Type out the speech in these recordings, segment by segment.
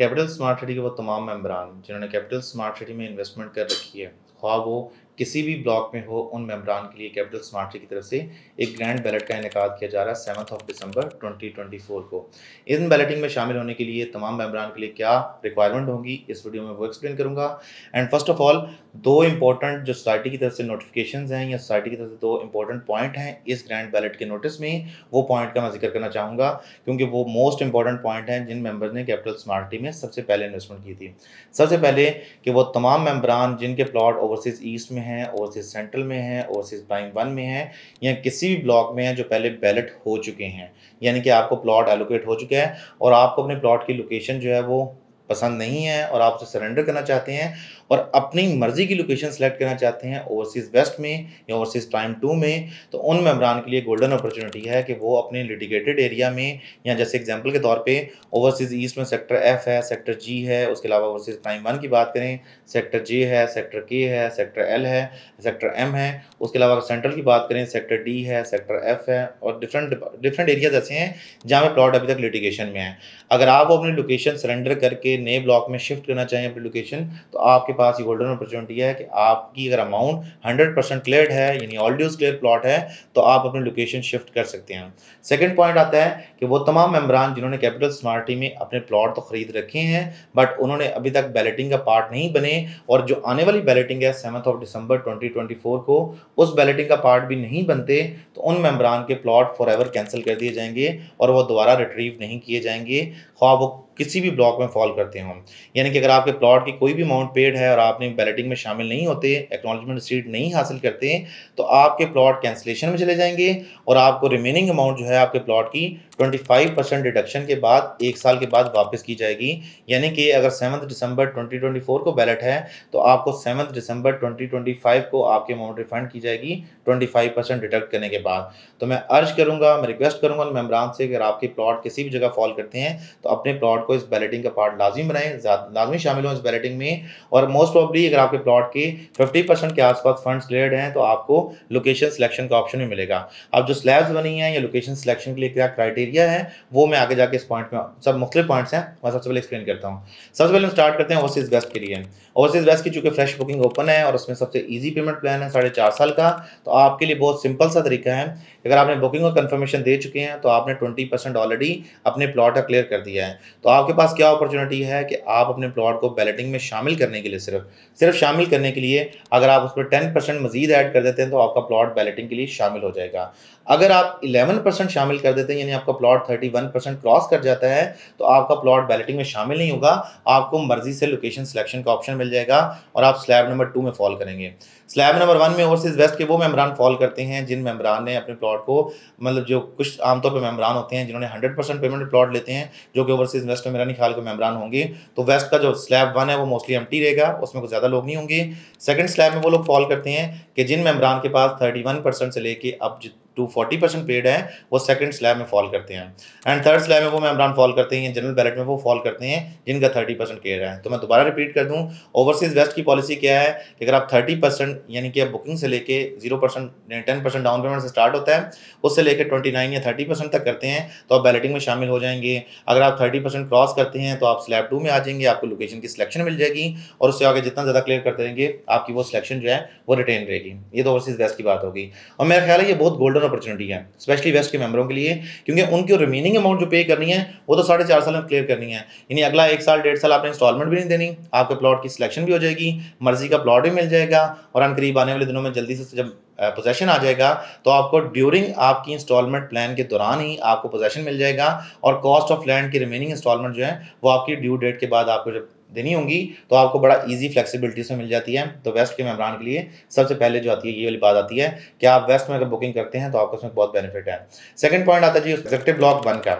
Capital smart city के वो तमाम मेम्बरान जिन्होंने कैपिटल स्मार्ट सिटी में इन्वेस्टमेंट कर रखी है ख्वा वो किसी भी ब्लॉक में हो, उन मेम्बरान के लिए कैपिटल स्मार्ट की तरफ़ से एक ग्रैंड बैलेट का इनका किया जा रहा है सेवन्थ ऑफ़ दिसंबर 2024 को। इन बैलेटिंग में शामिल होने के लिए तमाम मेम्बरान के लिए क्या रिक्वायरमेंट होंगी, इस वीडियो में वो एक्सप्लेन करूँगा। एंड फ़र्स्ट ऑफ़ ऑल दो इंपॉर्टेंट जो सोसाइटी की तरफ़ से नोटिफिकेशन हैं या सोसाइटी की तरफ़ से दो इंपॉर्टेंट पॉइंट हैं इस ग्रैंड बैलेट के नोटिस में, वो पॉइंट का मैं ज़िक्र करना चाहूँगा, क्योंकि वो मोस्ट इंपॉर्टेंट पॉइंट हैं जिन मेंबर ने कैपिटल स्मार्ट में सबसे पहले इन्वेस्टमेंट की थी। सबसे पहले कि वो तमाम मेम्बरान जिनके प्लॉट ओवरसीज़ ईस्ट में ओवरसीज़ सेंट्रल में हैं ओवरसीज़ प्राइम वन में हैं, या किसी भी ब्लॉक में हैं जो पहले बैलेट हो चुके हैं। यानी कि आपको प्लॉट एलोकेट हो चुका है, और आपको अपने प्लॉट की लोकेशन जो है वो पसंद नहीं है, और आप उसे सरेंडर करना चाहते हैं और अपनी मर्ज़ी की लोकेशन सेलेक्ट करना चाहते हैं ओवरसीज़ वेस्ट में या ओवरसीज़ प्राइम टू में तो उन मेम्बरान के लिए गोल्डन अपॉर्चुनिटी है कि वो अपने लिटिगेटेड एरिया में, या जैसे एग्ज़ाम्पल के तौर पर ओवरसीज़ ईस्ट में सेक्टर एफ़ है सेक्टर जी है, उसके अलावा ओवरसीज़ प्राइम वन की बात करें सेक्टर जे है सेक्टर के है सेक्टर एल है सेक्टर एम है, उसके अलावा सेंट्रल की बात करें सेक्टर डी है सेक्टर एफ़ है, और डिफरेंट डिफरेंट एरियाज़ ऐसे हैं जहाँ पे प्लॉट अभी तक लिटिगेशन में है। अगर आप अपनी लोकेशन सरेंडर करके नए ब्लॉक में शिफ्ट करना चाहें अपनी लोकेशन तो आपके पास ये गोल्डन अपॉर्चुनिटी है कि आपकी अगर अमाउंट हंड्रेड परसेंट क्लियर है, यानी ऑलड्यूज क्लियर प्लॉट है तो आप अपनी लोकेशन शिफ्ट कर सकते हैं। सेकेंड पॉइंट आता है कि वो तमाम मेम्बरान जिन्होंने कैपिटल स्मार्टी में अपने प्लॉट तो खरीद रखे हैं बट उन्होंने अभी तक बैलेटिंग का पार्ट नहीं बने, और जो आने वाली बैलेटिंग है सेवन्थ ऑफ़ दिसंबर ट्वेंटी को, उस बैलेटिंग का पार्ट भी नहीं बनते तो उन मेम्बरान के प्लॉट फॉर कैंसिल कर दिए जाएँगे, और वो दोबारा रिट्रीव नहीं किए जाएँगे। ख्वाह वो किसी भी ब्लॉक में फॉल करते हों। यानी कि अगर आपके प्लॉट की कोई भी अमाउंट पेड है और आपने बैलेटिंग में शामिल नहीं होते एक्नॉलेजमेंट सीट नहीं हासिल करते तो आपके प्लॉट कैंसिलेशन में चले जाएँगे और आपको रिमेनिंग अमाउंट जो है आपके प्लॉट की 25 परसेंट डिडक्शन के बाद, एक साल के बाद वापस की जाएगी। यानी कि अगर सेवन्थ दिसंबर 2024 को बैलेट है तो आपको सेवन्थ दिसंबर 2025 को आपकी अमाउंट रिफंड की जाएगी 25 परसेंट डिडक्ट करने के बाद। तो मैं अर्ज़ करूँगा, मैं रिक्वेस्ट करूँगा मेम्बरान से अगर आपके प्लॉट किसी भी जगह फॉल करते हैं तो अपने प्लॉट को इस बैलेटिंग का पार्ट लाजिम बनाएँ लाजमी शामिल हो इस बैलेटिंग में। और मोस्ट प्रॉब्ली अगर आपके प्लॉट के फिफ्टी परसेंट के आसपास फंड्स क्लियर हैं तो आपको लोकेशन सिलेक्शन का ऑप्शन भी मिलेगा। अब जो स्लैब्स बनी हैं या लोकेशन सिलेक्शन के लिए क्या क्राइटेरिया है, वो मैं आगे जाके इस पॉइंट में, सब मुख्तलिफ़ पॉइंट्स हैं, मैं सबसे पहले एक्सप्लेन करता हूँ। सबसे पहले हम स्टार्ट करते हैं ओवरसीज वेस्ट के लिए। ओवरसीज वेस्ट की चूँकि फ्रेश बुकिंग ओपन है और उसमें सबसे ईजी पेमेंट प्लान है साढ़े चार साल का तो आपके लिए बहुत सिंपल सा तरीका है। अगर आपने बुकिंग और कन्फर्मेशन दे चुके हैं तो आपने ट्वेंटी परसेंट ऑलरेडी अपने प्लॉट का क्लियर कर दिया है। तो आपके पास क्या अपॉर्चुनिटी है कि आप अपने प्लॉट को बैलेटिंग में शामिल करने के लिए सिर्फ़ सिर्फ़ शामिल करने के लिए अगर आप उस पर टेन परसेंट मजीद ऐड कर देते हैं तो आपका प्लॉट बैलेटिंग के लिए शामिल हो जाएगा। अगर आप 11 परसेंट शामिल कर देते हैं, यानी आपका प्लॉट 31 परसेंट क्रॉस कर जाता है तो आपका प्लॉट बैलेटिंग में शामिल नहीं होगा। आपको मर्ज़ी से लोकेशन सिलेक्शन का ऑप्शन मिल जाएगा और आप स्लैब नंबर टू में फॉल करेंगे। स्लैब नंबर वन में ओवरसीज वेस्ट के वो मेम्बरान फॉल करते हैं, जिन मेम्बरान ने अपने प्लॉट को मतलब जो कुछ आमतौर पर मेम्बरान होते हैं, जिन्होंने हंड्रेड परसेंट पेमेंट प्लॉट लेते हैं, जो कि ओवरसीज वेस्ट में मेरा नहीं ख्याल को मेम्बरान होंगे तो वेस्ट का जो स्लैब वन है वो मोस्टली एम रहेगा, उसमें कुछ ज़्यादा लोग नहीं होंगे। सेकंड स्लैब में वो लोग फॉल करते हैं कि जिन मेम्बरान के पास थर्टी से लेके अब टू फोर्टी परसेंट पेड है, वो सेकंड स्लैब में फॉल करते हैं। एंड थर्ड स्लैब में वो मेम्बरान फॉल करते हैं जनरल बैलेट में वो फॉल करते हैं, जिनका थर्टी परसेंट केयर है। तो मैं दोबारा रिपीट कर दूँ ओवरसीज वेस्ट की पॉलिसी क्या है कि अगर आप थर्टी परसेंट, यानी कि आप बुकिंग से लेके zero percent ten percent down payment से स्टार्ट होता है, उससे लेकर ट्वेंटी नाइन या थर्टी परसेंट तक करते हैं तो आप बैलेटिंग में शामिल हो जाएँगे। अगर आप थर्टी परसेंट क्रॉस करते हैं तो आप स्लैब टू में आ जाएँगे, आपको लोकेशन की सिलेक्शन मिल जाएगी, और उससे आगे जितना ज़्यादा क्लियर करते रहेंगे, आपकी वो सिलेक्शन जो है, वो रिटेन रहेगी। ये तो ओवरसीज वेस्ट की बात होगी और मेरा ख्याल है ये बहुत गोल्डन अपॉर्चुनिटी है स्पेशली वेस्ट के मेंबरों के लिए, क्योंकि उनकी रिमेनिंग अमाउंट जो पे करनी है, वो तो साढ़े चार साल में क्लियर करनी है। यानी अगला एक साल, डेढ़ साल आपने इंस्टॉलमेंट भी नहीं देनी, आपके प्लॉट की सिलेक्शन भी हो जाएगी, मर्ज़ी का प्लॉट भी मिल जाएगा, और अनकरीब आने वाले दिनों में जल्दी से जब पोजेशन आ जाएगा तो आपको ड्यूरिंग आपकी इंस्टॉलमेंट प्लान के दौरान ही आपको पोजेशन मिल जाएगा, और कॉस्ट ऑफ़ लैंड की रिमेनिंग इंस्टॉलमेंट जो है, वो आपकी ड्यू डेट के बाद आपको जब देनी होंगी तो आपको बड़ा इजी फ्लेक्सिबिलिटी से मिल जाती है। तो वेस्ट के मेम्बरान के लिए सबसे पहले जो आती है, ये वाली बात आती है कि आप वेस्ट में अगर बुकिंग करते हैं तो आपको उसमें बहुत बेनिफिट है। सेकंड पॉइंट आता है जी एग्जेक्टिव ब्लॉक वन का।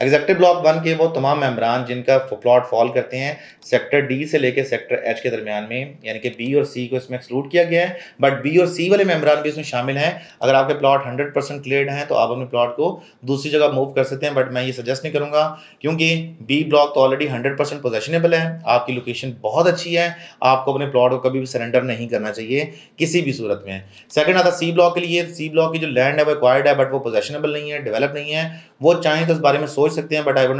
एग्जेक्टिव ब्लॉक वन के वो तमाम मेम्बरान जिनका प्लॉट फॉल करते हैं सेक्टर डी से लेकर सेक्टर एच के दरमियान में, यानी कि बी और सी को इसमें एक्सक्लूड किया गया है बट बी और सी वाले मेम्बरान भी इसमें शामिल हैं। अगर आपके प्लॉट हंड्रेड परसेंट क्लियर हैं तो आप अपने प्लॉट को दूसरी जगह मूव कर सकते हैं बट मैं ये सजेस्ट नहीं करूँगा, क्योंकि बी ब्लॉक तो ऑलरेडी हंड्रेड परसेंट है। आपकी लोकेशन बहुत अच्छी है, आपको अपने प्लॉट को कभी भी सरेंडर नहीं करना चाहिए, किसी भी सूरत में। सेकंड आता सी ब्लॉक के लिए सी ब्लॉक की जो लैंड है वो एक्वायर्ड है बट वो पोजेशनेबल नहीं है डेवलप नहीं है। वो चाहें तो उस बारे में सोच सकते हैं बट आई वोट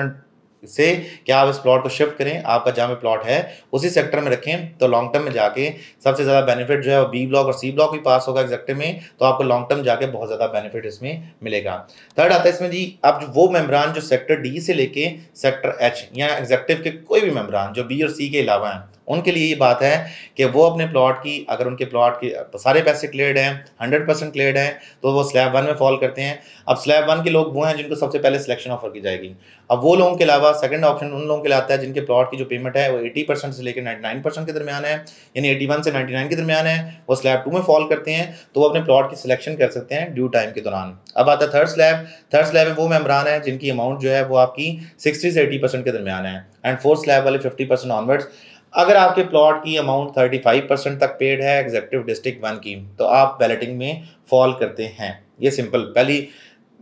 से क्या आप इस प्लॉट को शिफ्ट करें? आपका जहाँ पे प्लॉट है, उसी सेक्टर में रखें तो लॉन्ग टर्म में जाके सबसे ज़्यादा बेनिफिट जो है वो बी ब्लॉक और सी ब्लॉक भी पास होगा एग्जेक्टिव में तो आपको लॉन्ग टर्म जाके बहुत ज़्यादा बेनिफिट इसमें मिलेगा। थर्ड आता है इसमें जी, अब वो मेम्बरान जो सेक्टर डी से लेके सेक्टर एच या एग्जैक्टिव के कोई भी मेम्बरान जो बी और सी के अलावा हैं उनके लिए ये बात है कि वो अपने प्लॉट की, अगर उनके प्लॉट के सारे पैसे क्लियर हैं हंड्रेड परसेंट क्लियर हैं तो वो स्लैब वन में फॉल करते हैं। अब स्लैब वन के लोग वो हैं जिनको सबसे पहले सिलेक्शन ऑफ़र की जाएगी। अब वो लोगों के अलावा सेकंड ऑप्शन उन लोगों के लिए आता है जिनके प्लॉट की जो पेमेंट है, वो एटी परसेंट से लेकर नाइन्टी नाइन परसेंट के दरमियान है, यानी एटी वन से नाइन्टी नाइन के दरमियान है, वो स्लैब टू में फॉल करते हैं तो वो अपने प्लॉट की सिलेक्शन कर सकते हैं ड्यू टाइम के दौरान। अब आता है थर्ड स्लैब थर्ड स्लैब में वो मेम्बरान है जिनकी अमाउंट जो है वो आपकी सिक्सटी से एटी परसेंट के दरमियान है एंड फोर्थ स्लैब वाले फिफ्टी परसेंट ऑनवर्ड्स अगर आपके प्लॉट की अमाउंट थर्टी फाइव परसेंट तक पेड है एग्जेक्टिव डिस्ट्रिक्ट वन की तो आप बैलेटिंग में फॉल करते हैं। ये सिंपल पहली,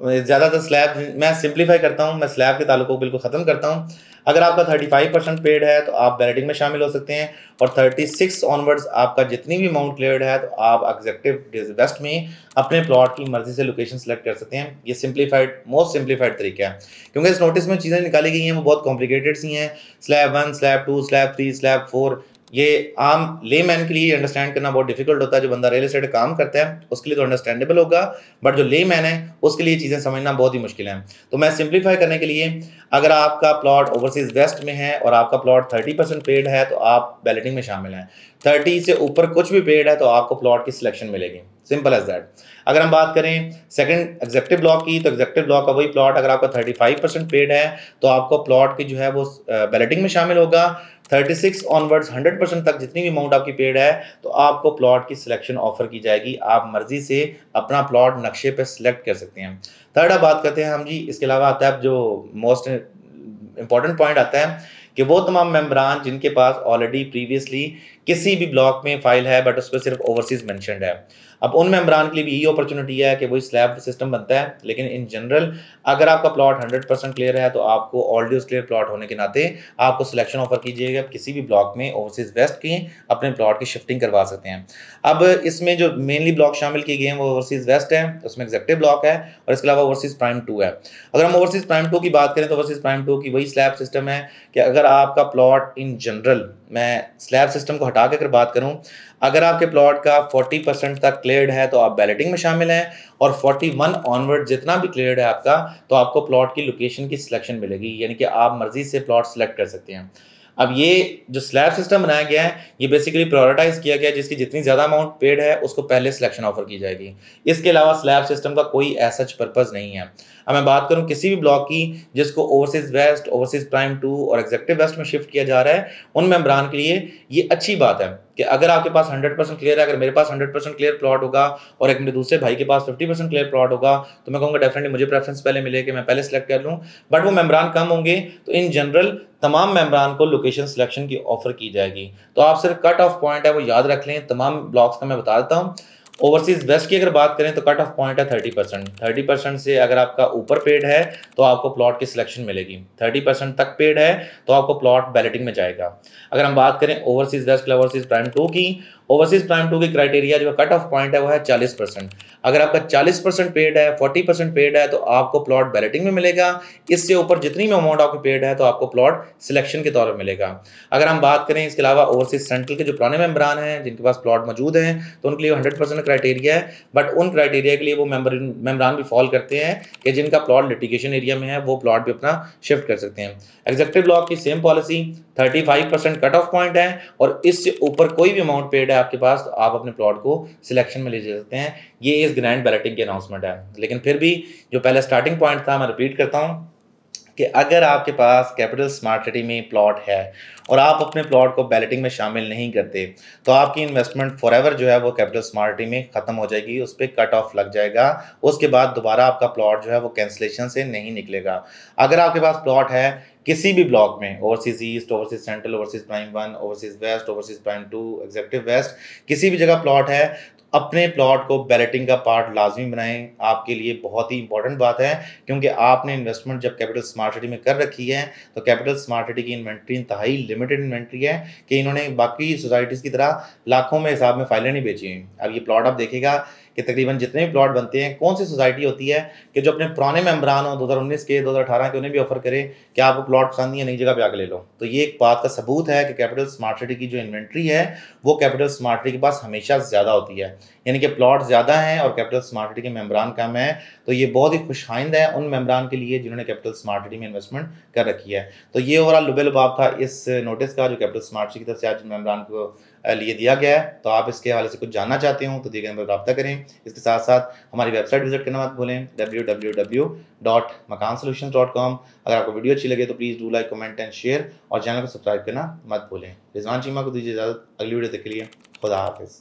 ज़्यादातर स्लैब मैं सिंप्लीफाई करता हूँ, मैं स्लैब के ताल्लुक को बिल्कुल ख़त्म करता हूँ। अगर आपका 35 परसेंट पेड है तो आप बैलेटिंग में शामिल हो सकते हैं। और 36 ऑनवर्ड्स आपका जितनी भी अमाउंट क्लियर है तो आप एग्जेक्टिव बेस्ट में अपने प्लॉट की मर्ज़ी से लोकेशन सेलेक्ट कर सकते हैं। ये सिंप्लीफाइड मोस्ट सिंप्लीफाइड तरीका है। क्योंकि इस नोटिस में चीज़ें निकाली गई हैं, वो बहुत कॉम्प्लिकेटेड सी हैं। Slab one slab two slab three slab four ये आम ले मैन के लिए अंडरस्टैंड करना बहुत डिफ़िकल्ट होता है। जो बंदा रियल एस्टेट काम करता है, उसके लिए तो अंडरस्टैंडेबल होगा बट जो ले मैन है, उसके लिए चीज़ें समझना बहुत ही मुश्किल है। तो मैं सिंप्लीफाई करने के लिए, अगर आपका प्लॉट ओवरसीज वेस्ट में है और आपका प्लॉट थर्टी परसेंट पेड है तो आप बैलेटिंग में शामिल हैं। थर्टी से ऊपर कुछ भी पेड है तो आपको प्लॉट की सिलेक्शन मिलेगी। सिंपल एज दैट अगर हम बात करें सेकंड एग्जेक्टिव ब्लॉक की तो एग्जेक्टिव ब्लॉक का वही प्लॉट अगर आपका थर्टी फाइव परसेंट पेड है तो आपको प्लॉट की जो है वो बैलेटिंग में शामिल होगा। Thirty six onwards hundred percent तक जितनी भी अमाउंट आपकी पेड है तो आपको प्लॉट की सिलेक्शन ऑफ़र की जाएगी। आप मर्ज़ी से अपना प्लॉट नक्शे पे सिलेक्ट कर सकते हैं। थर्ड अब बात करते हैं हम जी, इसके अलावा आता है जो मोस्ट इंपॉर्टेंट पॉइंट आता है कि वो तमाम मेम्बरान जिनके पास ऑलरेडी प्रीवियसली किसी भी ब्लॉक में फ़ाइल है बट उस पर सिर्फ़ ओवरसीज मैंशनड है। अब उन मेम्बरान के लिए भी यही अपॉर्चुनिटी है कि वही स्लैब सिस्टम बनता है। लेकिन इन जनरल अगर आपका प्लॉट हंड्रेड परसेंट क्लियर है तो आपको ऑलरेडी क्लियर प्लॉट होने के नाते आपको सिलेक्शन ऑफ़र कीजिएगा। किसी भी ब्लॉक में ओवरसीज वेस्ट की अपने प्लॉट की शिफ्टिंग करवा सकते हैं। अब इसमें जो मेनली ब्लॉक शामिल किए गए हैं, वो ओवरसीज वेस्ट है। उसमें एग्जेक्टिव ब्लॉक है और इसके अलावा ओवरसीज प्राइम टू है। अगर हम ओवरसीज प्राइम टू की बात करें तो ओवरसीज प्राइम टू की वही स्लैब सिस्टम है कि अगर आपका प्लॉट इन जनरल मैं स्लैब सिस्टम को हटा के अगर बात करूँ अगर आपके प्लॉट का 40 परसेंट तक क्लियर्ड है तो आप बैलेटिंग में शामिल हैं और 41 ऑनवर्ड जितना भी क्लियर्ड है आपका तो आपको प्लॉट की लोकेशन की सिलेक्शन मिलेगी, यानी कि आप मर्ज़ी से प्लॉट सेलेक्ट कर सकते हैं। अब ये जो स्लैब सिस्टम बनाया गया है, ये बेसिकली प्रायोरिटाइज किया गया है, जिसकी जितनी ज़्यादा अमाउंट पेड है, उसको पहले सिलेक्शन ऑफ़र की जाएगी। इसके अलावा स्लैब सिस्टम का कोई ऐसा पर्पज़ नहीं है। अब मैं बात करूँ किसी भी ब्लॉक की जिसको overseas west overseas prime two और एग्जेक्टिव वेस्ट में शिफ्ट किया जा रहा है, उन मेम्बरान के लिए ये अच्छी बात है कि अगर आपके पास 100 परसेंट क्लियर है, अगर मेरे पास 100 परसेंट क्लियर प्लॉट होगा और एक मेरे दूसरे भाई के पास 50 परसेंट क्लियर प्लॉट होगा तो मैं कहूँगा डेफिनेटली मुझे प्रेफरेंस पहले मिले कि मैं पहले सेलेक्ट कर लूँ। बट वो मेम्बरान कम होंगे तो इन जनरल तमाम मेम्बरान को लोकेशन सिलेक्शन की ऑफ़र की जाएगी। तो आप सिर्फ़ कट ऑफ़ पॉइंट है, वो याद रख लें, तमाम ब्लॉक्स का मैं बता देता हूँ। ओवरसीज वेस्ट की अगर बात करें तो कट ऑफ़ पॉइंट है थर्टी परसेंट थर्टी परसेंट से अगर आपका ऊपर पेड है तो आपको प्लॉट की सिलेक्शन मिलेगी. थर्टी परसेंट तक पेड है तो आपको प्लॉट बैलेटिंग में जाएगा. अगर हम बात करें overseas west overseas prime two की ओवरसीज प्राइम टू की क्राइटेरिया जो कट ऑफ़ पॉइंट है, वो है चालीस परसेंट। अगर आपका चालीस परसेंट पेड है, फोर्टी परसेंट पेड है तो आपको प्लॉट बैलेटिंग में मिलेगा। इससे ऊपर जितनी भी अमाउंट आपकी पेड है तो आपको प्लॉट सिलेक्शन के तौर पर मिलेगा। अगर हम बात करें, इसके अलावा ओवरसीज सेंट्रल के जो पुराने मेम्बरान हैं, जिनके पास प्लॉट मौजूद हैं तो उनके लिए हंड्रेड परसेंट क्राइटेरिया है। बट उन क्राइटेरिया के लिए वो मेंबर मेम्बरान भी फॉल करते हैं कि जिनका प्लॉट लिटिगेशन एरिया में है, वो प्लॉट भी अपना शिफ्ट कर सकते हैं। एग्जेक्टिव ब्लॉक की same policy thirty five percent cut off point है, और इससे ऊपर कोई भी अमाउंट पेड है आपके पास तो आप अपने प्लॉट को सिलेक्शन में ले जा सकते हैं। ये इस ग्रैंड बैलेटिंग की अनाउंसमेंट है। लेकिन फिर भी जो पहले स्टार्टिंग पॉइंट था, मैं रिपीट करता हूँ कि अगर आपके पास कैपिटल स्मार्ट सिटी में प्लॉट है और आप अपने प्लॉट को बैलेटिंग में शामिल नहीं करते तो आपकी इन्वेस्टमेंट फॉर जो है वो कैपिटल स्मार्ट सिटी में ख़त्म हो जाएगी, उस पर कट ऑफ़ लग जाएगा। उसके बाद दोबारा आपका प्लॉट जो है वो कैंसिलेशन से नहीं निकलेगा। अगर आपके पास प्लॉट है किसी भी ब्लॉक में, overseas east, overseas central, overseas prime one, overseas west, overseas prime two, executive west, किसी भी जगह प्लॉट है तो अपने प्लॉट को बैलेटिंग का पार्ट लाजमी बनाएँ। आपके लिए बहुत ही इंपॉर्टेंट बात है, क्योंकि आपने इन्वेस्टमेंट जब कैपिटल स्मार्ट सिटी में कर रखी है तो कैपिटल स्मार्ट सिटी की इन्वेंट्री इंतहाई लिमिटेड इन्वेंट्री है कि इन्होंने बाकी सोसाइटीज़ की तरह लाखों में हिसाब में फाइलें नहीं बेची हैं। अब ये प्लॉट आप देखेगा कि तकरीबन जितने भी प्लॉट बनते हैं, कौन सी सोसाइटी होती है कि जो अपने पुराने मेम्बरान हो 2019 के 2018 के, उन्हें भी ऑफ़र करें कि आपको प्लॉट पसंद नहीं है, नई जगह पर आके ले लो। तो ये एक बात का सबूत है कि कैपिटल स्मार्ट सिटी की जो इन्वेंट्री है, वो कैपिटल स्मार्ट सिटी के पास हमेशा ज़्यादा होती है। यानी कि प्लॉट ज़्यादा हैं और कैपिटल स्मार्ट सिटी के मेम्बरान कम है तो ये बहुत ही खुशाइंद है उन मेम्बरान के लिए जिन्होंने कैपिटल स्मार्ट सिटी में इन्वेस्टमेंट कर रखी है। तो ये ओवरऑल लुबे लुबाब था इस नोटिस का, जो कैपिटल स्मार्ट सिटी की तरफ़ से आज मेम्बरान को लिए दिया गया है। तो आप इसके हवाले से कुछ जानना चाहते हो तो दिए गए नंबर रब्ता करें। इसके साथ साथ हमारी वेबसाइट विज़िट करना मत भूलें W W W dot Makaan solution dot com अगर आपको वीडियो अच्छी लगे तो please do like comment and share और चैनल को सब्सक्राइब करना मत भूलें। रिजवान चीमा को दीजिए इजाज़त। अगली वीडियो के लिए खुदा हाफिज़।